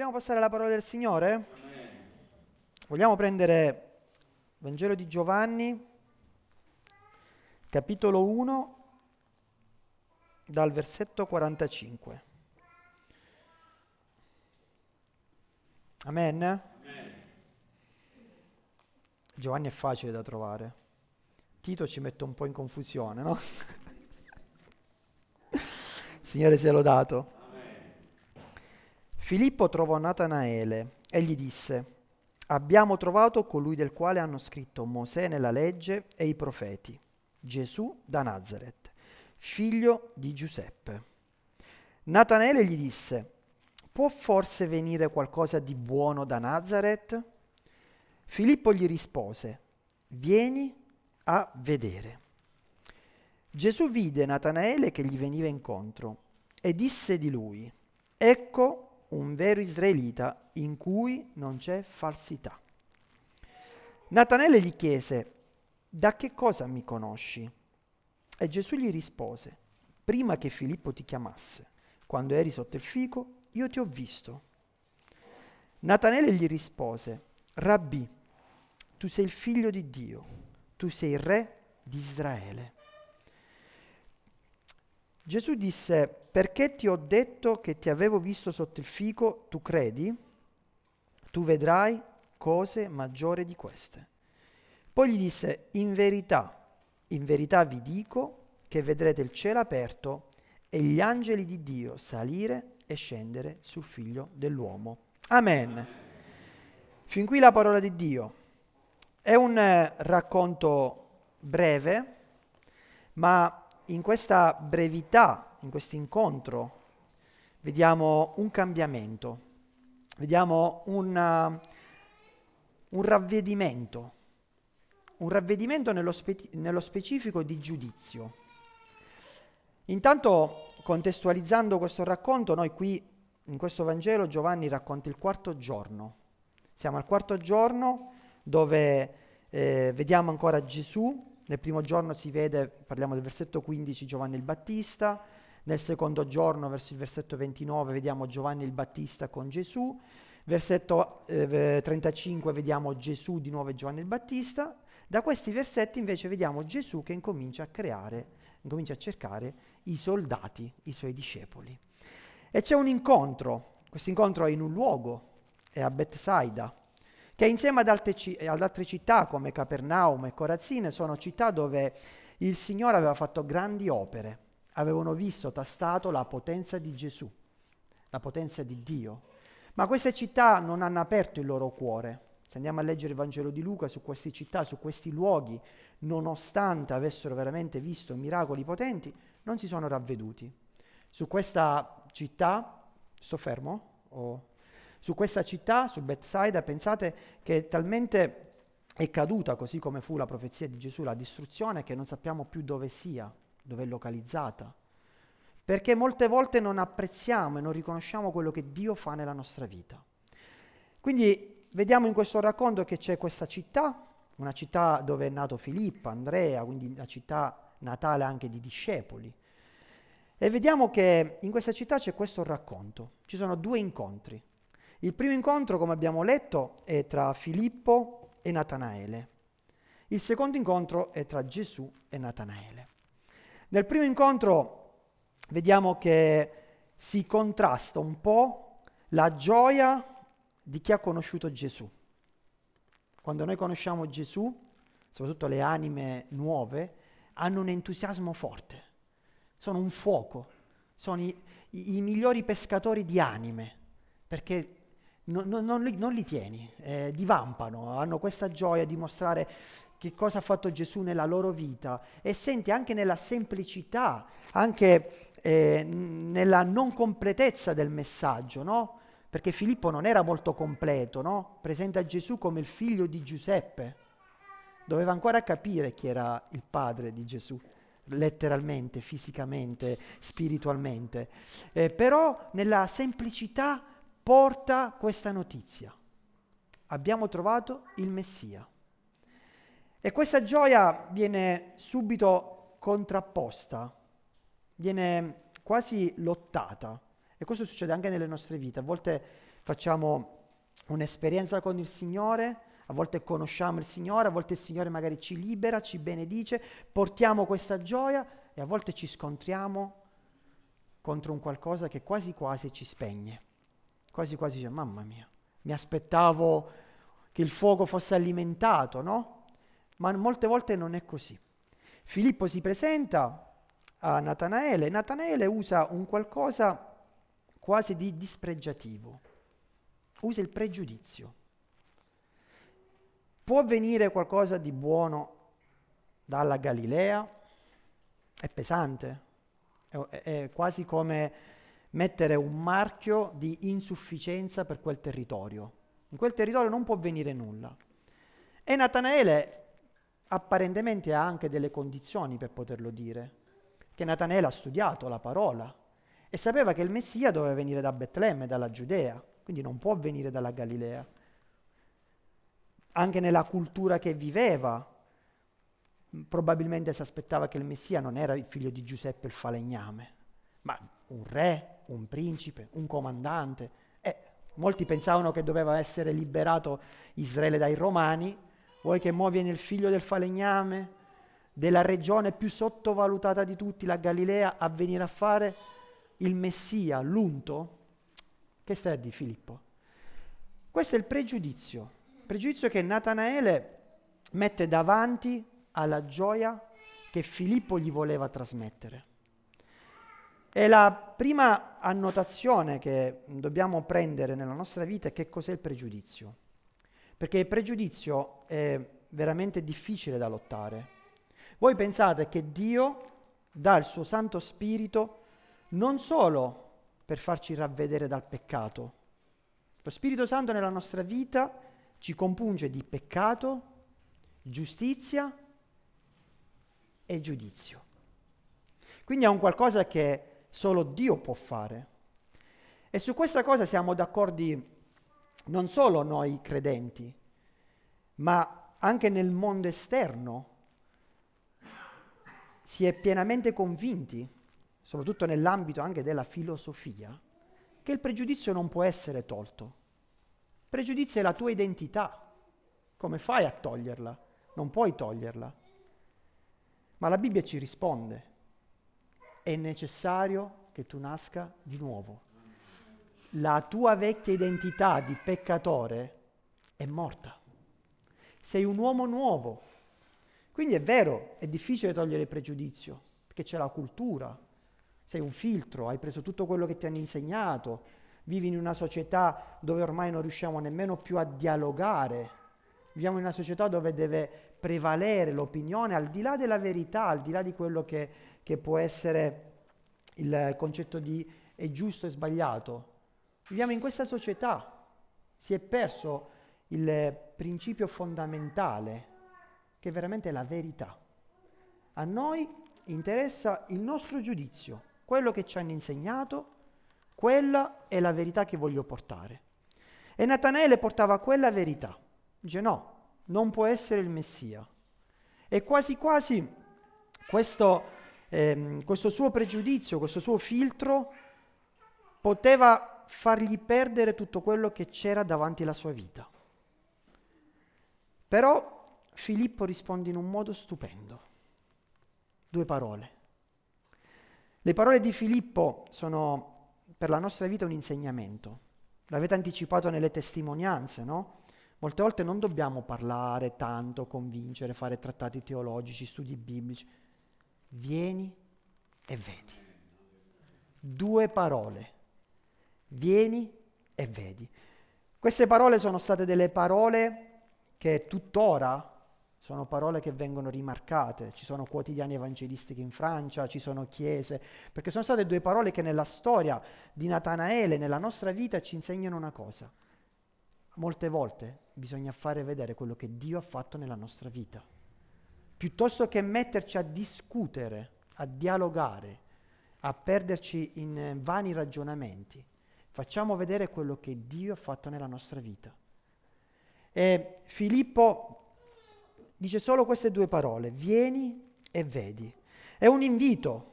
Vogliamo passare alla parola del Signore? Vogliamo prendere Vangelo di Giovanni, capitolo 1, dal versetto 45. Amen? Amen? Giovanni è facile da trovare. Tito ci mette un po' in confusione, no? Signore sia lodato. Filippo trovò Natanaele e gli disse, abbiamo trovato colui del quale hanno scritto Mosè nella legge e i profeti, Gesù da Nazareth, figlio di Giuseppe. Natanaele gli disse, può forse venire qualcosa di buono da Nazareth? Filippo gli rispose, vieni a vedere. Gesù vide Natanaele che gli veniva incontro e disse di lui, ecco vero israelita in cui non c'è falsità. Natanele gli chiese, da che cosa mi conosci? E Gesù gli rispose, prima che Filippo ti chiamasse, quando eri sotto il fico, io ti ho visto. Natanele gli rispose, Rabbi, tu sei il figlio di Dio, tu sei il re di Israele. Gesù disse, perché ti ho detto che ti avevo visto sotto il fico, tu credi? Tu vedrai cose maggiori di queste. Poi gli disse, in verità, in verità vi dico che vedrete il cielo aperto e gli angeli di Dio salire e scendere sul figlio dell'uomo. Amen. Fin qui la parola di Dio. È un eh, racconto breve, ma in questa brevità, in questo incontro, vediamo un cambiamento, vediamo una, un ravvedimento, un ravvedimento nello, spe- nello specifico di giudizio. Intanto, contestualizzando questo racconto, noi qui in questo Vangelo Giovanni racconta il quarto giorno. Siamo al quarto giorno dove eh, vediamo ancora Gesù nel primo giorno si vede, parliamo del versetto 15, Giovanni il Battista, nel secondo giorno, verso il versetto 29, vediamo Giovanni il Battista con Gesù, versetto eh, 35 vediamo Gesù di nuovo e Giovanni il Battista, da questi versetti invece vediamo Gesù che incomincia a creare, incomincia a cercare i soldati, i suoi discepoli. E c'è un incontro, questo incontro è in un luogo, è a Bethsaida, che insieme ad altre, ad altre città come Capernaum e Corazzine sono città dove il Signore aveva fatto grandi opere, avevano visto, tastato la potenza di Gesù, la potenza di Dio. Ma queste città non hanno aperto il loro cuore. Se andiamo a leggere il Vangelo di Luca su queste città, su questi luoghi, nonostante avessero veramente visto miracoli potenti, non si sono ravveduti. Su questa città, sto fermo? O su questa città, su Bethsaida, pensate che talmente è caduta, così come fu la profezia di Gesù, la distruzione, che non sappiamo più dove sia, dove è localizzata. Perché molte volte non apprezziamo e non riconosciamo quello che Dio fa nella nostra vita. Quindi vediamo in questo racconto che c'è questa città, una città dove è nato Filippo, Andrea, quindi la città natale anche di discepoli. E vediamo che in questa città c'è questo racconto. Ci sono due incontri. Il primo incontro, come abbiamo letto, è tra Filippo e Natanaele. Il secondo incontro è tra Gesù e Natanaele. Nel primo incontro vediamo che si contrasta un po' la gioia di chi ha conosciuto Gesù. Quando noi conosciamo Gesù, soprattutto le anime nuove, hanno un entusiasmo forte, sono un fuoco, sono i, i, i migliori pescatori di anime, perché non, non, non, li, non li, tieni, eh, divampano, hanno questa gioia di mostrare che cosa ha fatto Gesù nella loro vita e senti anche nella semplicità, anche eh, nella non completezza del messaggio, no? Perché Filippo non era molto completo, no? Presenta Gesù come il figlio di Giuseppe. Doveva ancora capire chi era il padre di Gesù letteralmente, fisicamente, spiritualmente. Eh, però nella semplicità porta questa notizia. Abbiamo trovato il Messia. E questa gioia viene subito contrapposta, viene quasi lottata. E questo succede anche nelle nostre vite. A volte facciamo un'esperienza con il Signore, a volte conosciamo il Signore, a volte il Signore magari ci libera, ci benedice, portiamo questa gioia e a volte ci scontriamo contro un qualcosa che quasi quasi ci spegne. Quasi quasi dice, mamma mia, mi aspettavo che il fuoco fosse alimentato, no? Ma molte volte non è così. Filippo si presenta a Natanaele, Natanaele usa un qualcosa quasi di dispregiativo, usa il pregiudizio. Può venire qualcosa di buono dalla Galilea? È pesante, è, è quasi come mettere un marchio di insufficienza per quel territorio. In quel territorio non può venire nulla. E Natanaele apparentemente ha anche delle condizioni per poterlo dire, che Natanaele ha studiato la parola e sapeva che il Messia doveva venire da Betlemme, dalla Giudea, quindi non può venire dalla Galilea. Anche nella cultura che viveva, probabilmente si aspettava che il Messia non era il figlio di Giuseppe il falegname, ma un re, un principe, un comandante. E molti pensavano che doveva essere liberato Israele dai Romani, vuoi che mo viene il figlio del falegname, della regione più sottovalutata di tutti, la Galilea, a venire a fare il Messia, l'unto? Che stai a di Filippo? Questo è il pregiudizio, pregiudizio che Natanaele mette davanti alla gioia che Filippo gli voleva trasmettere. E la prima annotazione che dobbiamo prendere nella nostra vita è che cos'è il pregiudizio. Perché il pregiudizio è veramente difficile da lottare. Voi pensate che Dio dà il suo Santo Spirito non solo per farci ravvedere dal peccato. Lo Spirito Santo nella nostra vita ci compunge di peccato, giustizia e giudizio. Quindi è un qualcosa che solo Dio può fare. E su questa cosa siamo d'accordo non solo noi credenti, ma anche nel mondo esterno. Si è pienamente convinti, soprattutto nell'ambito anche della filosofia, che il pregiudizio non può essere tolto. Il pregiudizio è la tua identità. Come fai a toglierla? Non puoi toglierla. Ma la Bibbia ci risponde, è necessario che tu nasca di nuovo. La tua vecchia identità di peccatore è morta. Sei un uomo nuovo. Quindi è vero, è difficile togliere il pregiudizio, perché c'è la cultura, sei un filtro, hai preso tutto quello che ti hanno insegnato, vivi in una società dove ormai non riusciamo nemmeno più a dialogare, viviamo in una società dove deve prevalere l'opinione al di là della verità, al di là di quello che, che può essere il concetto di è giusto e sbagliato. Viviamo in questa società, si è perso il principio fondamentale che è veramente la verità. A noi interessa il nostro giudizio, quello che ci hanno insegnato, quella è la verità che voglio portare. E Natanaele portava quella verità. Dice no, non può essere il Messia. E quasi quasi questo, ehm, questo suo pregiudizio, questo suo filtro poteva fargli perdere tutto quello che c'era davanti alla sua vita. Però Filippo risponde in un modo stupendo. Due parole. Le parole di Filippo sono per la nostra vita un insegnamento. L'avete anticipato nelle testimonianze, no? Molte volte non dobbiamo parlare tanto, convincere, fare trattati teologici, studi biblici. Vieni e vedi. Due parole. Vieni e vedi. Queste parole sono state delle parole che tuttora sono parole che vengono rimarcate, ci sono quotidiani evangelistiche in Francia, ci sono chiese, perché sono state due parole che nella storia di Natanaele, nella nostra vita, ci insegnano una cosa molte volte bisogna fare vedere quello che Dio ha fatto nella nostra vita. Piuttosto che metterci a discutere, a dialogare, a perderci in eh, vani ragionamenti, facciamo vedere quello che Dio ha fatto nella nostra vita. E Filippo dice solo queste due parole, vieni e vedi. È un invito.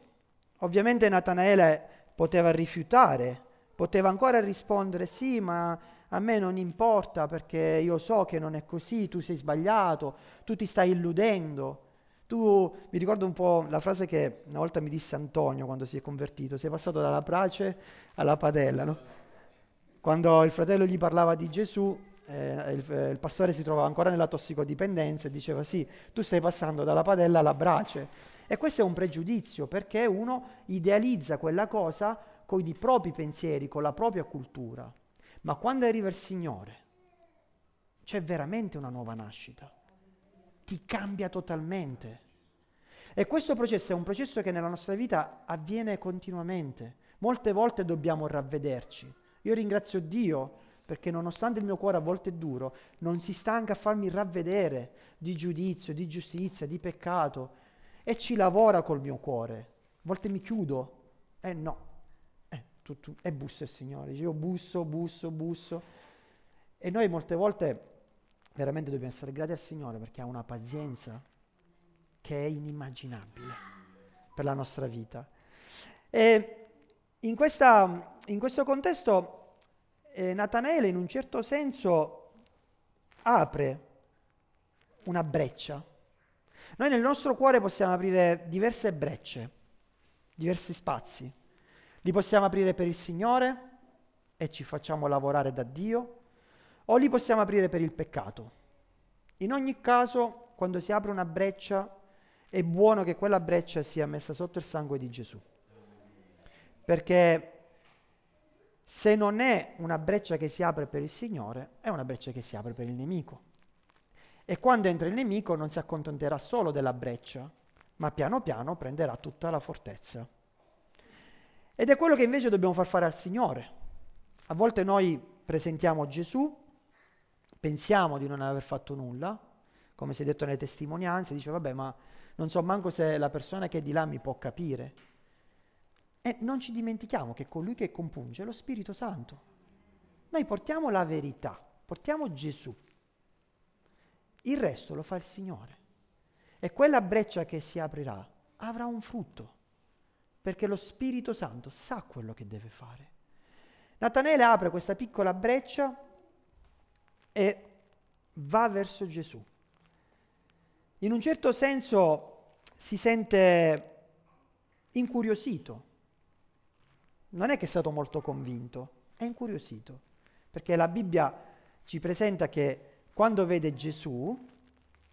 Ovviamente Natanaele poteva rifiutare Poteva ancora rispondere sì, ma a me non importa perché io so che non è così, tu sei sbagliato, tu ti stai illudendo. Tu mi ricordo un po' la frase che una volta mi disse Antonio quando si è convertito, sei passato dalla brace alla padella, no? Quando il fratello gli parlava di Gesù, eh, il, eh, il, pastore si trovava ancora nella tossicodipendenza e diceva sì, tu stai passando dalla padella alla brace. E questo è un pregiudizio perché uno idealizza quella cosa con i propri pensieri, con la propria cultura. Ma quando arriva il Signore, c'è veramente una nuova nascita ti cambia totalmente. E questo processo è un processo che nella nostra vita avviene continuamente. Molte volte dobbiamo ravvederci. Io ringrazio Dio perché nonostante il mio cuore a volte è duro, non si stanca a farmi ravvedere di giudizio, di giustizia, di peccato e ci lavora col mio cuore. A volte mi chiudo, eh no, eh, tu, tu, e busso il Signore, io busso, busso, busso. E noi molte volte veramente dobbiamo essere grati al Signore perché ha una pazienza che è inimmaginabile per la nostra vita. E in, questa, in questo contesto eh, Natanaele in un certo senso apre una breccia. Noi nel nostro cuore possiamo aprire diverse brecce, diversi spazi. Li possiamo aprire per il Signore e ci facciamo lavorare da Dio o li possiamo aprire per il peccato. In ogni caso, quando si apre una breccia, è buono che quella breccia sia messa sotto il sangue di Gesù. Perché se non è una breccia che si apre per il Signore, è una breccia che si apre per il nemico. E quando entra il nemico non si accontenterà solo della breccia, ma piano piano prenderà tutta la fortezza. Ed è quello che invece dobbiamo far fare al Signore. A volte noi presentiamo Gesù pensiamo di non aver fatto nulla, come si è detto nelle testimonianze, dice vabbè ma non so manco se la persona che è di là mi può capire. E non ci dimentichiamo che colui che compunge è lo Spirito Santo. Noi portiamo la verità, portiamo Gesù. Il resto lo fa il Signore. E quella breccia che si aprirà avrà un frutto, perché lo Spirito Santo sa quello che deve fare. Natanele apre questa piccola breccia e va verso Gesù. In un certo senso si sente incuriosito. Non è che è stato molto convinto, è incuriosito, perché la Bibbia ci presenta che quando vede Gesù,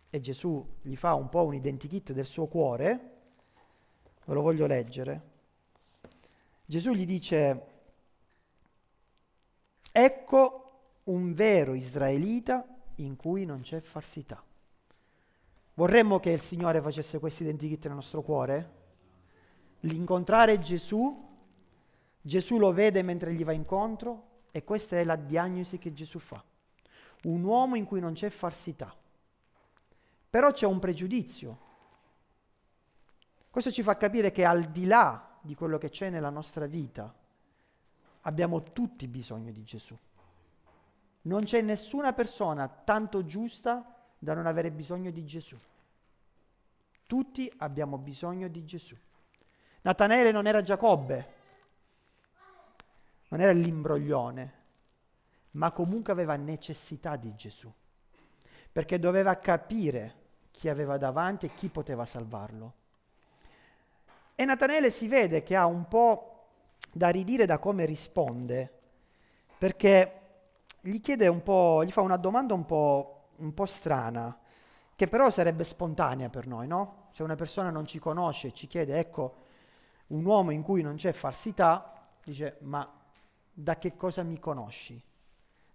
e Gesù gli fa un po' un identikit del suo cuore, ve lo voglio leggere, Gesù gli dice, ecco un vero israelita in cui non c'è falsità. Vorremmo che il Signore facesse questo identikit nel nostro cuore? L'incontrare Gesù, Gesù lo vede mentre gli va incontro e questa è la diagnosi che Gesù fa. Un uomo in cui non c'è falsità. Però c'è un pregiudizio. Questo ci fa capire che al di là di quello che c'è nella nostra vita, abbiamo tutti bisogno di Gesù. Non c'è nessuna persona tanto giusta da non avere bisogno di Gesù. Tutti abbiamo bisogno di Gesù. Natanele non era Giacobbe, non era l'imbroglione, ma comunque aveva necessità di Gesù, perché doveva capire chi aveva davanti e chi poteva salvarlo. E Natanele si vede che ha un po' da ridire da come risponde, perché gli chiede un po', gli fa una domanda un po', un po' strana, che però sarebbe spontanea per noi, no? Se una persona non ci conosce e ci chiede, ecco, un uomo in cui non c'è falsità, dice, ma da che cosa mi conosci?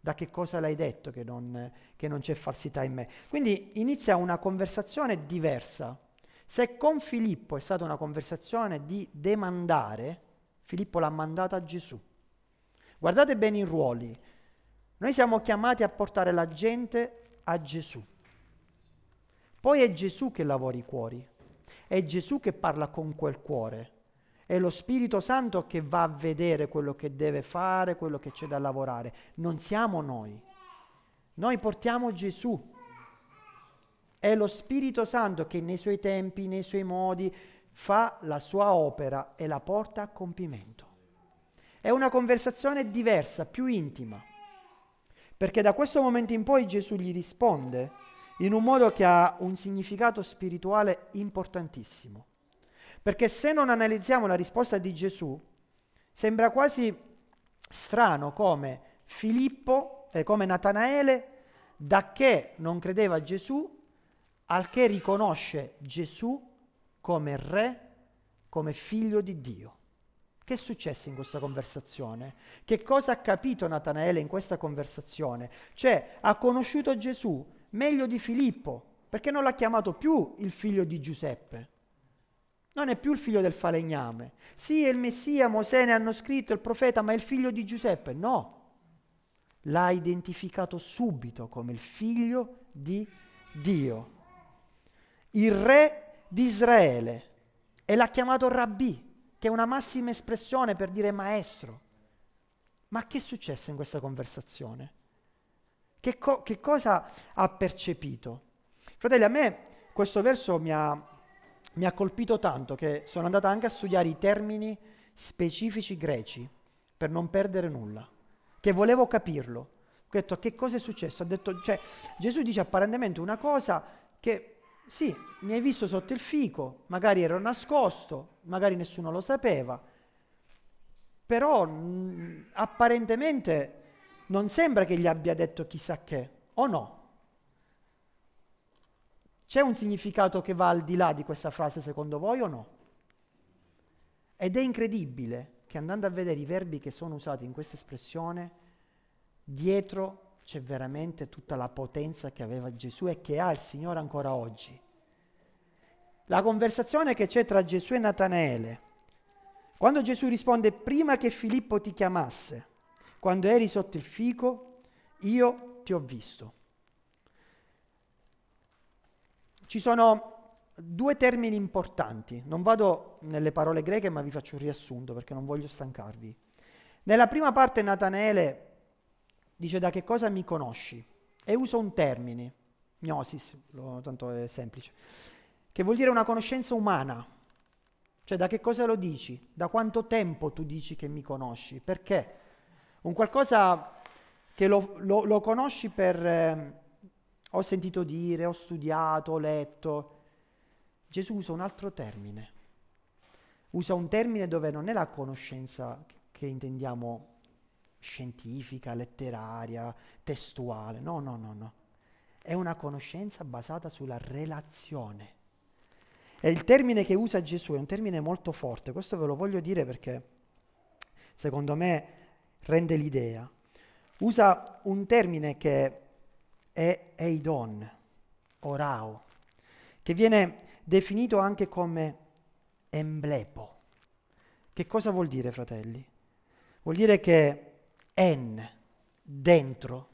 Da che cosa l'hai detto che non, che non c'è falsità in me? Quindi inizia una conversazione diversa. Se con Filippo è stata una conversazione di demandare, Filippo l'ha mandata a Gesù. Guardate bene i ruoli. Noi siamo chiamati a portare la gente a Gesù. Poi è Gesù che lavora i cuori, è Gesù che parla con quel cuore, è lo Spirito Santo che va a vedere quello che deve fare, quello che c'è da lavorare. Non siamo noi. Noi portiamo Gesù. È lo Spirito Santo che nei suoi tempi, nei suoi modi, fa la sua opera e la porta a compimento. È una conversazione diversa, più intima. Perché da questo momento in poi Gesù gli risponde in un modo che ha un significato spirituale importantissimo. Perché se non analizziamo la risposta di Gesù, sembra quasi strano come Filippo e come Natanaele, da che non credeva a Gesù, al che riconosce Gesù come re, come figlio di Dio. Che è successo in questa conversazione? Che cosa ha capito Natanaele in questa conversazione? Cioè, ha conosciuto Gesù meglio di Filippo, perché non l'ha chiamato più il figlio di Giuseppe. Non è più il figlio del falegname. Sì, è il Messia, Mosè ne hanno scritto, il profeta, ma è il figlio di Giuseppe. No. L'ha identificato subito come il figlio di Dio. Il re di Israele. E l'ha chiamato Rabbi, che è una massima espressione per dire maestro. Ma che è successo in questa conversazione? Che, co- che cosa ha percepito? Fratelli, a me questo verso mi ha, mi ha colpito tanto che sono andato anche a studiare i termini specifici greci per non perdere nulla, che volevo capirlo. Ho detto che cosa è successo? Detto, cioè, Gesù dice apparentemente una cosa che sì, mi hai visto sotto il fico, magari ero nascosto, magari nessuno lo sapeva, però mh, apparentemente non sembra che gli abbia detto chissà che, o no? C'è un significato che va al di là di questa frase secondo voi o no? Ed è incredibile che andando a vedere i verbi che sono usati in questa espressione, dietro c'è veramente tutta la potenza che aveva Gesù e che ha il Signore ancora oggi. La conversazione che c'è tra Gesù e Natanaele, quando Gesù risponde prima che Filippo ti chiamasse, quando eri sotto il fico, io ti ho visto. Ci sono due termini importanti, non vado nelle parole greche ma vi faccio un riassunto perché non voglio stancarvi. Nella prima parte Natanaele dice da che cosa mi conosci e usa un termine, gnosis, lo, tanto è semplice, che vuol dire una conoscenza umana. Cioè da che cosa lo dici? Da quanto tempo tu dici che mi conosci? Perché? un qualcosa che lo, lo, lo conosci per... Eh, ho sentito dire, ho studiato, ho letto. Gesù usa un altro termine. Usa un termine dove non è la conoscenza che intendiamo scientifica, letteraria, testuale. No, no, no, no. È una conoscenza basata sulla relazione. E il termine che usa Gesù è un termine molto forte. Questo ve lo voglio dire perché secondo me rende l'idea. Usa un termine che è eidon, orao, che viene definito anche come emblepo. Che cosa vuol dire, fratelli? Vuol dire che en, dentro,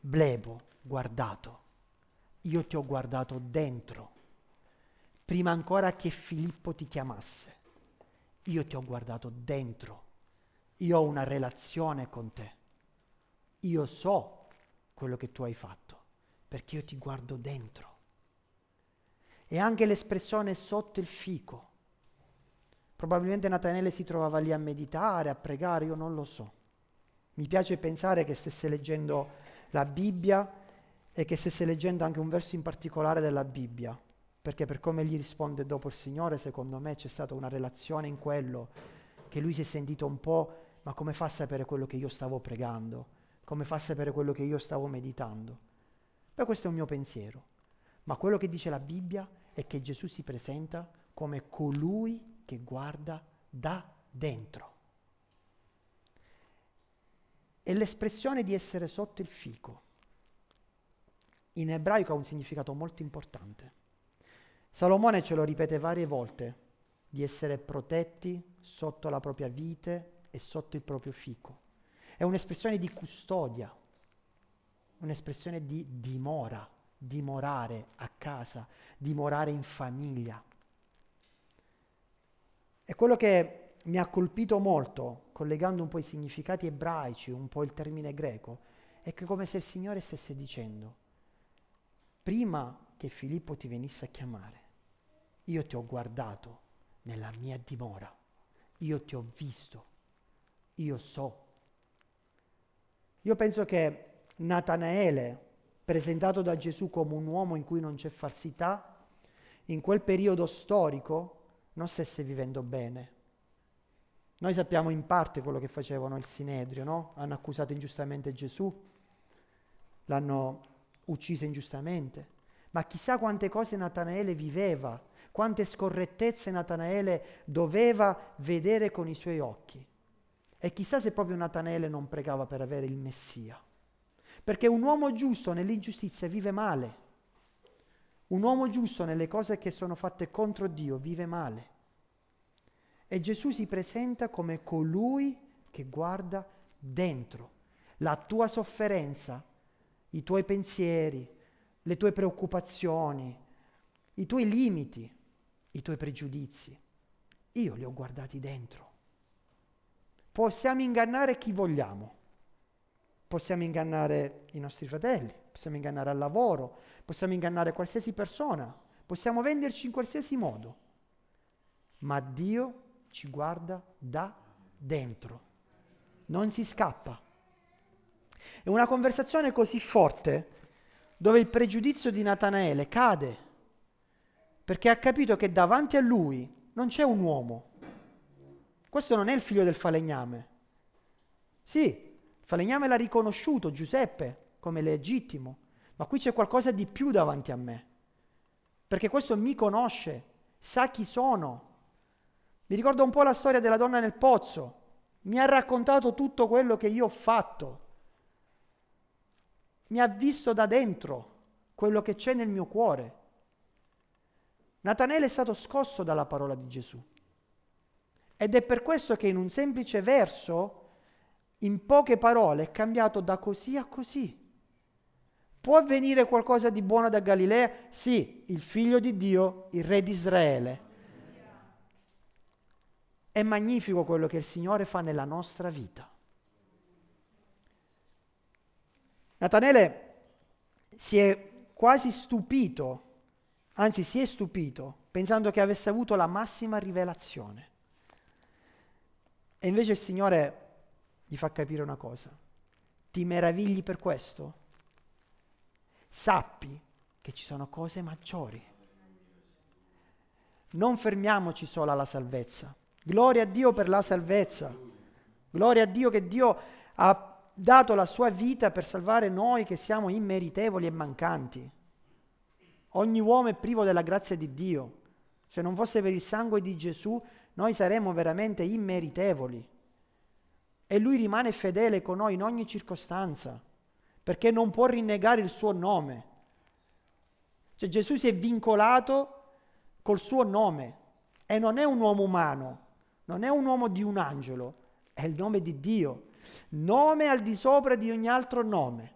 blebo, guardato. Io ti ho guardato dentro, prima ancora che Filippo ti chiamasse. Io ti ho guardato dentro io ho una relazione con te. Io so quello che tu hai fatto, perché io ti guardo dentro. E anche l'espressione sotto il fico. Probabilmente Natanele si trovava lì a meditare, a pregare, io non lo so. Mi piace pensare che stesse leggendo la Bibbia e che stesse leggendo anche un verso in particolare della Bibbia, perché per come gli risponde dopo il Signore, secondo me c'è stata una relazione in quello che lui si è sentito un po' ma come fa a sapere quello che io stavo pregando? Come fa a sapere quello che io stavo meditando? Beh, questo è un mio pensiero. Ma quello che dice la Bibbia è che Gesù si presenta come colui che guarda da dentro. E l'espressione di essere sotto il fico in ebraico ha un significato molto importante. Salomone ce lo ripete varie volte, di essere protetti sotto la propria vite e sotto il proprio fico. È un'espressione di custodia, un'espressione di dimora, dimorare a casa, dimorare in famiglia. E quello che mi ha colpito molto, collegando un po' i significati ebraici, un po' il termine greco, è che come se il Signore stesse dicendo, prima che Filippo ti venisse a chiamare, io ti ho guardato nella mia dimora, io ti ho visto io so. Io penso che Natanaele, presentato da Gesù come un uomo in cui non c'è falsità, in quel periodo storico non stesse vivendo bene. Noi sappiamo in parte quello che facevano il Sinedrio, no? Hanno accusato ingiustamente Gesù, l'hanno ucciso ingiustamente. Ma chissà quante cose Natanaele viveva, quante scorrettezze Natanaele doveva vedere con i suoi occhi. E chissà se proprio Natanaele non pregava per avere il Messia. Perché un uomo giusto nell'ingiustizia vive male. Un uomo giusto nelle cose che sono fatte contro Dio vive male. E Gesù si presenta come colui che guarda dentro la tua sofferenza, i tuoi pensieri, le tue preoccupazioni, i tuoi limiti, i tuoi pregiudizi. Io li ho guardati dentro. Possiamo ingannare chi vogliamo. Possiamo ingannare i nostri fratelli, possiamo ingannare al lavoro, possiamo ingannare qualsiasi persona, possiamo venderci in qualsiasi modo. Ma Dio ci guarda da dentro. Non si scappa. È una conversazione così forte dove il pregiudizio di Natanaele cade perché ha capito che davanti a lui non c'è un uomo. Questo non è il figlio del falegname. Sì, il falegname l'ha riconosciuto, Giuseppe, come legittimo, ma qui c'è qualcosa di più davanti a me. Perché questo mi conosce, sa chi sono. Mi ricorda un po' la storia della donna nel pozzo. Mi ha raccontato tutto quello che io ho fatto. Mi ha visto da dentro quello che c'è nel mio cuore. Natanele è stato scosso dalla parola di Gesù. Ed è per questo che in un semplice verso, in poche parole, è cambiato da così a così. Può avvenire qualcosa di buono da Galilea? Sì, il figlio di Dio, il re di Israele. È magnifico quello che il Signore fa nella nostra vita. Natanele si è quasi stupito Anzi, si è stupito pensando che avesse avuto la massima rivelazione. E invece il Signore gli fa capire una cosa. Ti meravigli per questo? Sappi che ci sono cose maggiori. Non fermiamoci solo alla salvezza. Gloria a Dio per la salvezza. Gloria a Dio che Dio ha dato la sua vita per salvare noi che siamo immeritevoli e mancanti. Ogni uomo è privo della grazia di Dio. Se non fosse per il sangue di Gesù, noi saremmo veramente immeritevoli. E lui rimane fedele con noi in ogni circostanza, perché non può rinnegare il suo nome. Cioè Gesù si è vincolato col suo nome e non è un uomo umano, non è un uomo di un angelo, è il nome di Dio, nome al di sopra di ogni altro nome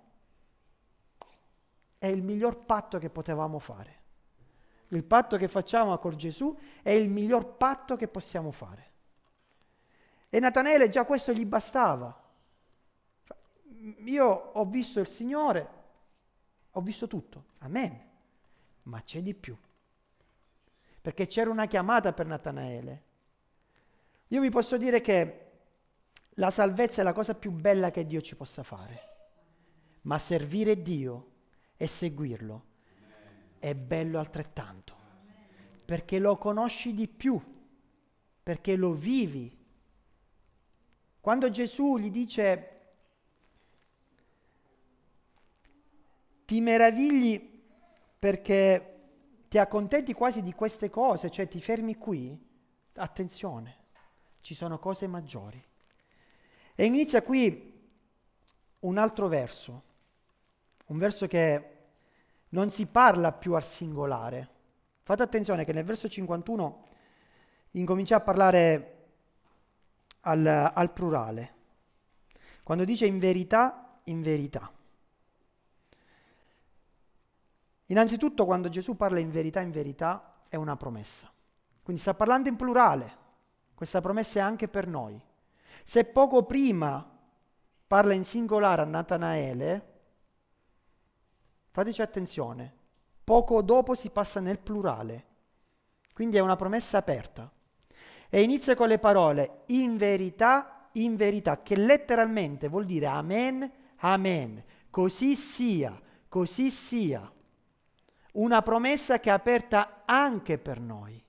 è il miglior patto che potevamo fare. Il patto che facciamo con Gesù è il miglior patto che possiamo fare. E Natanele già questo gli bastava. Io ho visto il Signore, ho visto tutto, amen, ma c'è di più. Perché c'era una chiamata per Natanaele. Io vi posso dire che la salvezza è la cosa più bella che Dio ci possa fare, ma servire Dio e seguirlo è bello altrettanto, perché lo conosci di più, perché lo vivi. Quando Gesù gli dice ti meravigli perché ti accontenti quasi di queste cose, cioè ti fermi qui, attenzione, ci sono cose maggiori. E inizia qui un altro verso un verso che non si parla più al singolare. Fate attenzione che nel verso 51 incomincia a parlare al, al plurale, quando dice in verità, in verità. Innanzitutto quando Gesù parla in verità, in verità è una promessa. Quindi sta parlando in plurale, questa promessa è anche per noi. Se poco prima parla in singolare a Natanaele, Fateci attenzione, poco dopo si passa nel plurale, quindi è una promessa aperta. E inizia con le parole in verità, in verità, che letteralmente vuol dire amen, amen. Così sia, così sia. Una promessa che è aperta anche per noi.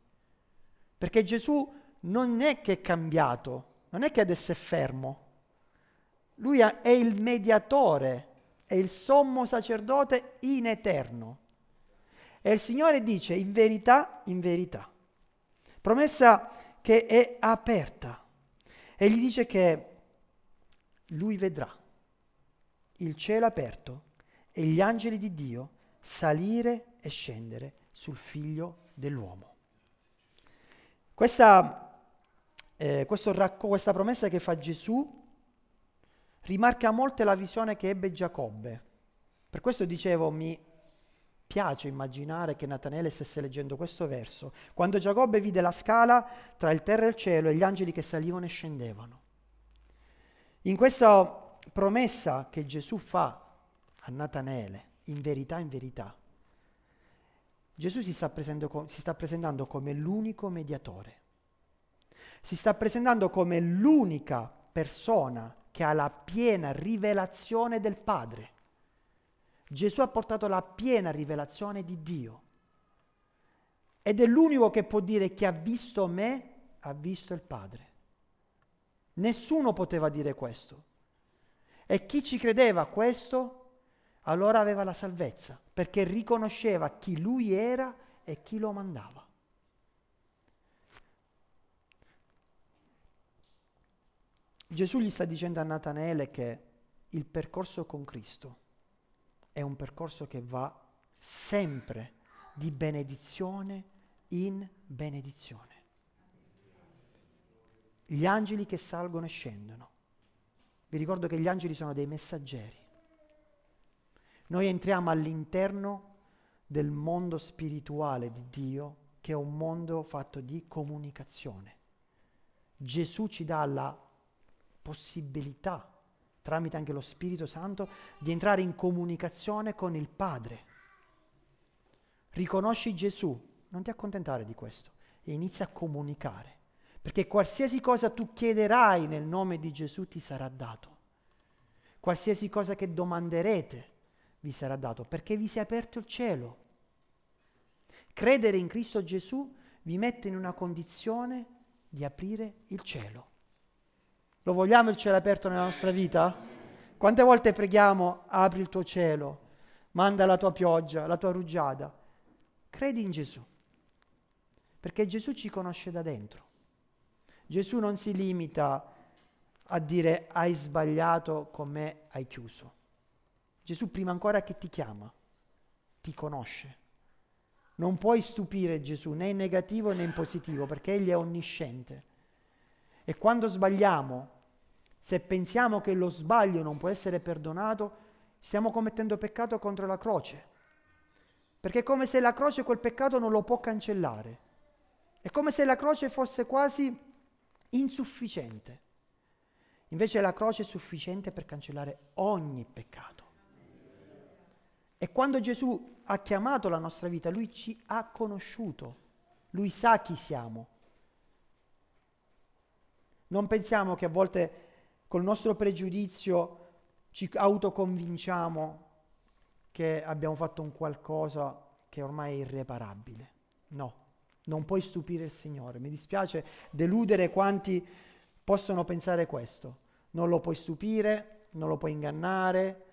Perché Gesù non è che è cambiato, non è che adesso è fermo. Lui è il mediatore, è il sommo sacerdote in eterno. E il Signore dice in verità, in verità. Promessa che è aperta. E gli dice che lui vedrà il cielo aperto e gli angeli di Dio salire e scendere sul figlio dell'uomo. Questa, eh, racco- questa promessa che fa Gesù rimarca molto la visione che ebbe Giacobbe. Per questo dicevo, mi piace immaginare che Natanele stesse leggendo questo verso, quando Giacobbe vide la scala tra il terra e il cielo e gli angeli che salivano e scendevano. In questa promessa che Gesù fa a Natanele, in verità, in verità, Gesù si sta, si sta presentando come l'unico mediatore, si sta presentando come l'unica persona che ha la piena rivelazione del Padre. Gesù ha portato la piena rivelazione di Dio. Ed è l'unico che può dire chi ha visto me ha visto il Padre. Nessuno poteva dire questo. E chi ci credeva questo, allora aveva la salvezza, perché riconosceva chi lui era e chi lo mandava. Gesù gli sta dicendo a Natanaele che il percorso con Cristo è un percorso che va sempre di benedizione in benedizione. Gli angeli che salgono e scendono. Vi ricordo che gli angeli sono dei messaggeri. Noi entriamo all'interno del mondo spirituale di Dio, che è un mondo fatto di comunicazione. Gesù ci dà la possibilità, tramite anche lo Spirito Santo, di entrare in comunicazione con il Padre. Riconosci Gesù, non ti accontentare di questo, e inizia a comunicare, perché qualsiasi cosa tu chiederai nel nome di Gesù ti sarà dato. Qualsiasi cosa che domanderete vi sarà dato, perché vi si è aperto il cielo. Credere in Cristo Gesù vi mette in una condizione di aprire il cielo. Lo vogliamo il cielo aperto nella nostra vita? Quante volte preghiamo, apri il tuo cielo, manda la tua pioggia, la tua rugiada? Credi in Gesù, perché Gesù ci conosce da dentro. Gesù non si limita a dire hai sbagliato con me, hai chiuso. Gesù prima ancora che ti chiama, ti conosce. Non puoi stupire Gesù né in negativo né in positivo perché Egli è onnisciente. E quando sbagliamo, se pensiamo che lo sbaglio non può essere perdonato, stiamo commettendo peccato contro la croce. Perché è come se la croce quel peccato non lo può cancellare. È come se la croce fosse quasi insufficiente. Invece la croce è sufficiente per cancellare ogni peccato. E quando Gesù ha chiamato la nostra vita, Lui ci ha conosciuto, Lui sa chi siamo. Non pensiamo che a volte col nostro pregiudizio ci autoconvinciamo che abbiamo fatto un qualcosa che ormai è irreparabile. No, non puoi stupire il Signore. Mi dispiace deludere quanti possono pensare questo. Non lo puoi stupire, non lo puoi ingannare,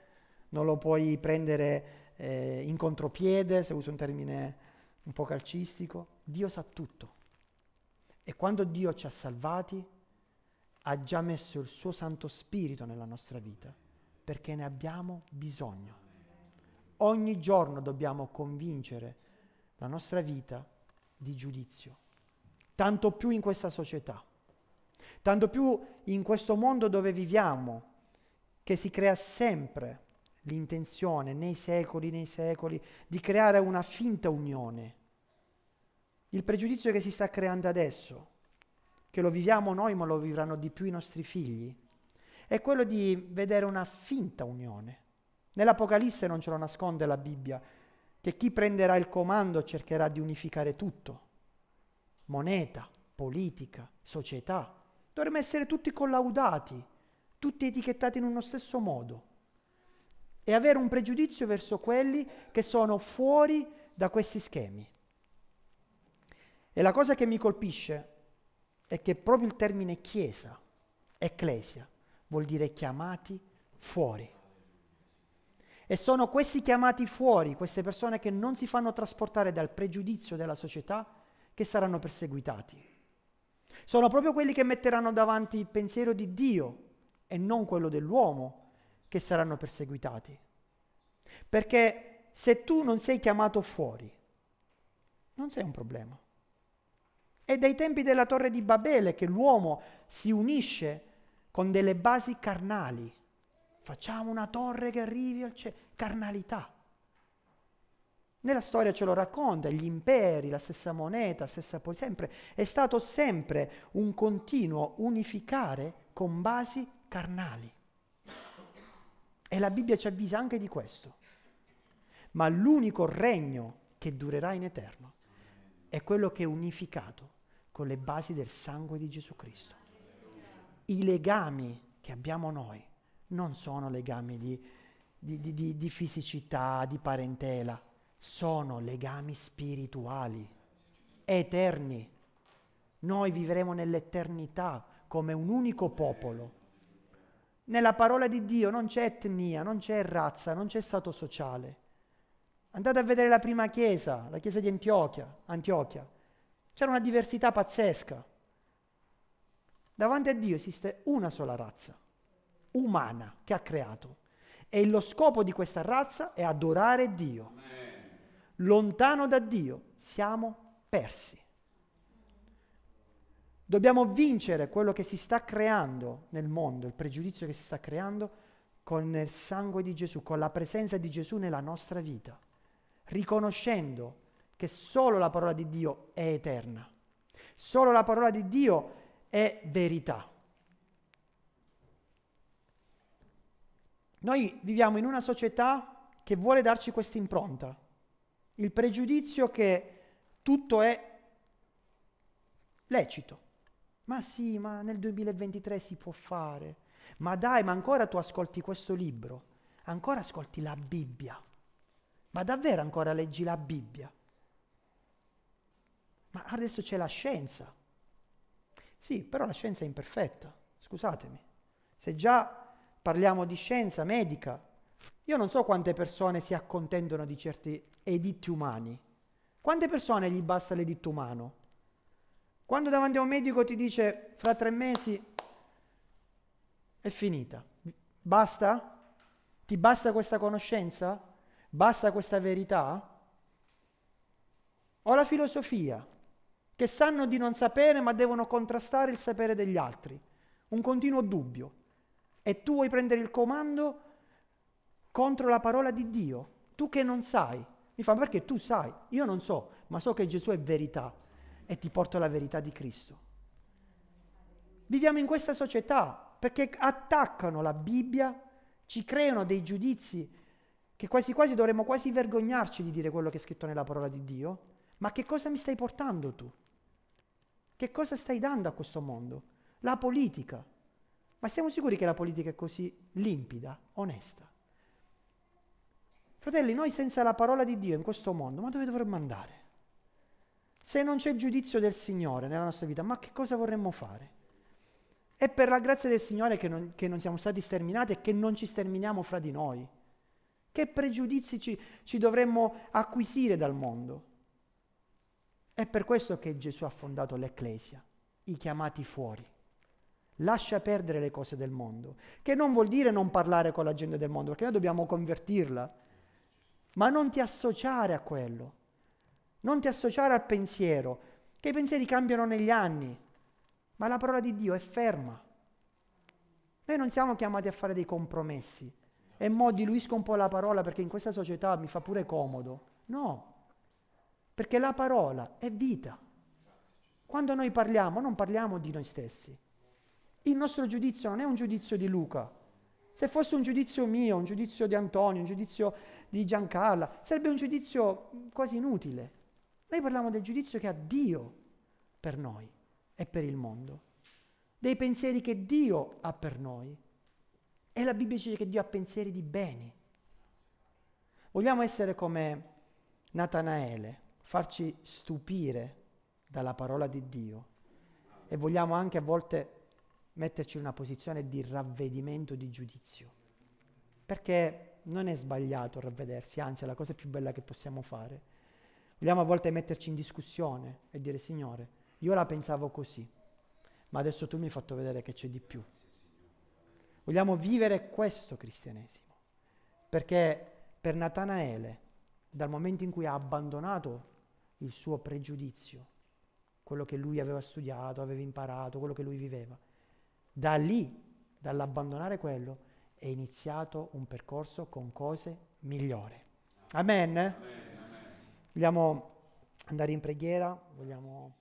non lo puoi prendere eh, in contropiede, se uso un termine un po' calcistico. Dio sa tutto. E quando Dio ci ha salvati, ha già messo il suo Santo Spirito nella nostra vita, perché ne abbiamo bisogno. Ogni giorno dobbiamo convincere la nostra vita di giudizio, tanto più in questa società, tanto più in questo mondo dove viviamo, che si crea sempre l'intenzione nei secoli, nei secoli, di creare una finta unione. Il pregiudizio che si sta creando adesso, che lo viviamo noi ma lo vivranno di più i nostri figli, è quello di vedere una finta unione. Nell'Apocalisse non ce lo nasconde la Bibbia, che chi prenderà il comando cercherà di unificare tutto, moneta, politica, società, Dovremmo essere tutti collaudati, tutti etichettati in uno stesso modo e avere un pregiudizio verso quelli che sono fuori da questi schemi. E la cosa che mi colpisce è che proprio il termine chiesa, ecclesia, vuol dire chiamati fuori. E sono questi chiamati fuori, queste persone che non si fanno trasportare dal pregiudizio della società, che saranno perseguitati. Sono proprio quelli che metteranno davanti il pensiero di Dio e non quello dell'uomo che saranno perseguitati. Perché se tu non sei chiamato fuori, non sei un problema. È dai tempi della torre di Babele che l'uomo si unisce con delle basi carnali. Facciamo una torre che arrivi al cielo. Carnalità. Nella storia ce lo racconta, gli imperi, la stessa moneta, stessa poi sempre. È stato sempre un continuo unificare con basi carnali. E la Bibbia ci avvisa anche di questo. Ma l'unico regno che durerà in eterno è quello che è unificato con le basi del sangue di Gesù Cristo. I legami che abbiamo noi non sono legami di, di, di, di fisicità, di parentela, sono legami spirituali, eterni. Noi vivremo nell'eternità come un unico popolo nella parola di Dio non c'è etnia, non c'è razza, non c'è stato sociale. Andate a vedere la prima chiesa, la chiesa di Antiochia, Antiochia. C'era una diversità pazzesca. Davanti a Dio esiste una sola razza, umana, che ha creato. E lo scopo di questa razza è adorare Dio. Lontano da Dio siamo persi. Dobbiamo vincere quello che si sta creando nel mondo, il pregiudizio che si sta creando con il sangue di Gesù, con la presenza di Gesù nella nostra vita, riconoscendo che solo la parola di Dio è eterna, solo la parola di Dio è verità. Noi viviamo in una società che vuole darci questa impronta, il pregiudizio che tutto è lecito, ma sì, ma nel 2023 si può fare. Ma dai, ma ancora tu ascolti questo libro? Ancora ascolti la Bibbia? Ma davvero ancora leggi la Bibbia? Ma adesso c'è la scienza. Sì, però la scienza è imperfetta, scusatemi. Se già parliamo di scienza medica, io non so quante persone si accontentano di certi editti umani. Quante persone gli basta l'editto umano? Quando davanti a un medico ti dice fra tre mesi è finita, basta? Ti basta questa conoscenza? Basta questa verità? O la filosofia, che sanno di non sapere ma devono contrastare il sapere degli altri, un continuo dubbio. E tu vuoi prendere il comando contro la parola di Dio, tu che non sai. Mi fa perché tu sai, io non so, ma so che Gesù è verità e ti porto la verità di Cristo. Viviamo in questa società perché attaccano la Bibbia, ci creano dei giudizi che quasi quasi dovremmo quasi vergognarci di dire quello che è scritto nella parola di Dio. Ma che cosa mi stai portando tu? Che cosa stai dando a questo mondo? La politica. Ma siamo sicuri che la politica è così limpida, onesta? Fratelli, noi senza la parola di Dio in questo mondo, ma dove dovremmo andare? Se non c'è giudizio del Signore nella nostra vita, ma che cosa vorremmo fare? È per la grazia del Signore che non, che non siamo stati sterminati e che non ci sterminiamo fra di noi. Che pregiudizi ci, ci dovremmo acquisire dal mondo? È per questo che Gesù ha fondato l'Ecclesia, i chiamati fuori. Lascia perdere le cose del mondo, che non vuol dire non parlare con la gente del mondo, perché noi dobbiamo convertirla, ma non ti associare a quello. Non ti associare al pensiero, che i pensieri cambiano negli anni, ma la parola di Dio è ferma. Noi non siamo chiamati a fare dei compromessi. E mo diluisco un po' la parola perché in questa società mi fa pure comodo. No, perché la parola è vita. Quando noi parliamo, non parliamo di noi stessi. Il nostro giudizio non è un giudizio di Luca. Se fosse un giudizio mio, un giudizio di Antonio, un giudizio di Giancarla, sarebbe un giudizio quasi inutile. Noi parliamo del giudizio che ha Dio per noi e per il mondo. dei pensieri che Dio ha per noi. E la Bibbia dice che Dio ha pensieri di bene. Vogliamo essere come Natanaele, farci stupire dalla parola di Dio e vogliamo anche a volte metterci in una posizione di ravvedimento, di giudizio. Perché non è sbagliato ravvedersi, anzi è la cosa più bella che possiamo fare. Vogliamo a volte metterci in discussione e dire Signore, io la pensavo così, ma adesso tu mi hai fatto vedere che c'è di più. Vogliamo vivere questo cristianesimo, perché per Natanaele, dal momento in cui ha abbandonato il suo pregiudizio, quello che lui aveva studiato, aveva imparato, quello che lui viveva, da lì, dall'abbandonare quello, è iniziato un percorso con cose migliori. Amen? amen, amen. Vogliamo andare in preghiera, vogliamo